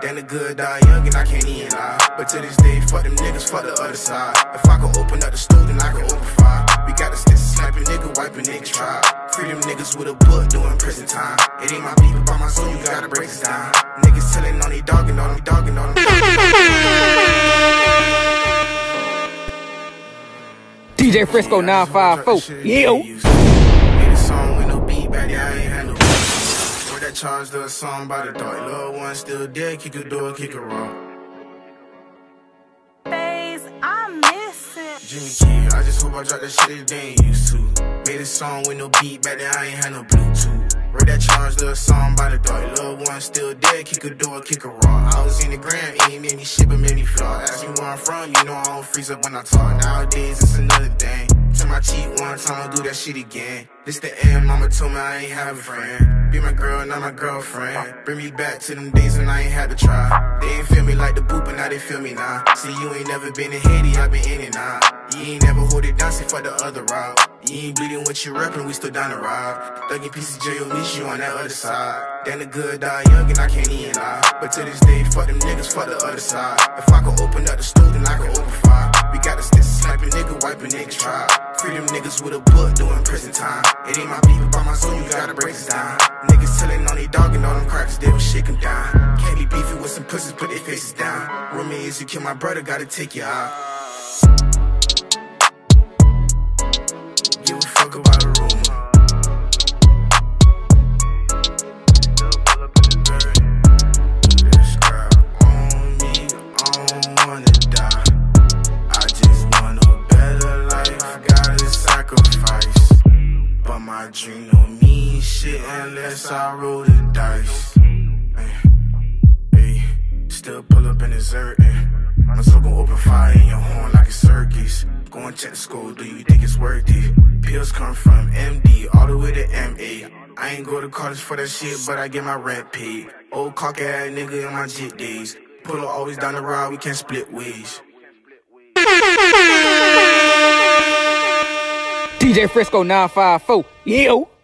Then the good die young and I can't even lie. But to this day, fuck them niggas, fuck the other side. If I could open up the stool, then I could open fire. We got the sticks sniping nigga, wiping niggas try. Free them niggas with a book doing prison time. It ain't my people, by my soul, you gotta break this down. Niggas telling on they dogging on me, dogging on me. DJ Frisco 954. Yeah. Made a song with no beat, I ain't had no beat. Word that charged the song by the dark. Little one still dead, kick a door, kick a rock. Phase, I miss it. Jimmy Key, I just hope I drop that shit that they ain't used to. Made a song with no beat, back then I ain't had no Bluetooth. Word that charged the song by the dark. Little one still dead, kick a door, kick a rock. I was in the gram, eating any shit but made me flawed. Ask me where I'm from, you know I don't freeze up when I talk. Nowadays it's another thing. To my cheek one time, I'll do that shit again. This the end, mama told me I ain't have a friend. Be my girl, not my girlfriend. Bring me back to them days when I ain't had to try. They ain't feel me like the boot, but now they feel me now. See, you ain't never been in Haiti, I been in and out. You ain't never hold it down, see for the other route. You ain't bleeding what you reppin', we still down the ride. Thuggin' pieces, J.O. meet you on that other side. Then the good die young and I can't even lie. But to this day, fuck them niggas, fuck the other side. If I could open up the stool, then I could open fire. We got the sticks sniping nigga, wiping niggas try. Free them niggas with a book doing prison time. It ain't my people, by my soul, you gotta break this down. Niggas telling on they dog and all them crackers, they will shake them down. Can't be beefing with some pussies, put their faces down. Roommate is you kill my brother, gotta take you out. My dream don't mean shit unless I roll the dice. Ay, still pull up in dessert. My soul gon' open fire in your horn like a circus. Go and check the score, do you think it's worth it? Pills come from MD all the way to MA. I ain't go to college for that shit, but I get my rent paid. Old cocky ass nigga in my jit days. Pull up always down the ride, we can't split ways. DJ Frisco 954. Yeah.